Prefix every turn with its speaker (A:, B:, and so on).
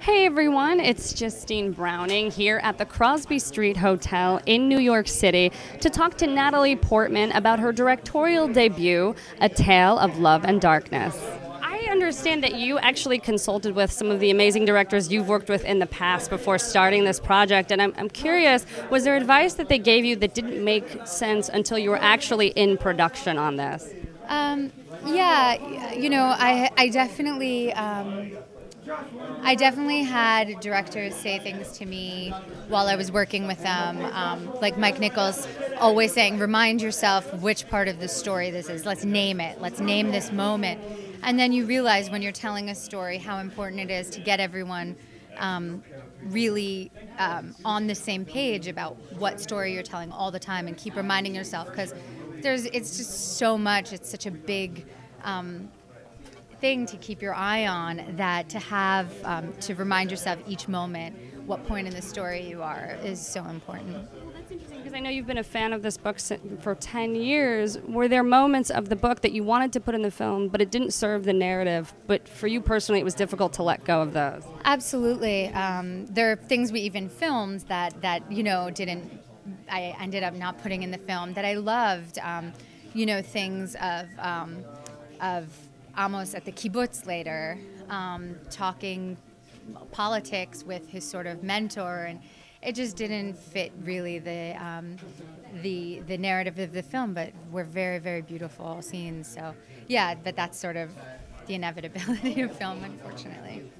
A: Hey everyone, it's Justine Browning here at the Crosby Street Hotel in New York City to talk to Natalie Portman about her directorial debut, A Tale of Love and Darkness. I understand that you actually consulted with some of the amazing directors you've worked with in the past before starting this project, and I'm, I'm curious was there advice that they gave you that didn't make sense until you were actually in production on this?
B: Um, yeah, you know, I, I definitely. Um, I definitely had directors say things to me while I was working with them, um, like Mike Nichols always saying, remind yourself which part of the story this is. Let's name it. Let's name this moment. And then you realize when you're telling a story how important it is to get everyone um, really um, on the same page about what story you're telling all the time and keep reminding yourself because there's it's just so much. It's such a big um, thing to keep your eye on that to have um, to remind yourself each moment what point in the story you are is so important.
A: Well, that's interesting because I know you've been a fan of this book for 10 years. Were there moments of the book that you wanted to put in the film, but it didn't serve the narrative? But for you personally, it was difficult to let go of those?
B: Absolutely. Um, there are things we even filmed that, that, you know, didn't, I ended up not putting in the film that I loved. Um, you know, things of, um, of Amos at the kibbutz later, um, talking politics with his sort of mentor, and it just didn't fit really the um, the the narrative of the film. But were very very beautiful scenes. So yeah, but that's sort of the inevitability of film, unfortunately.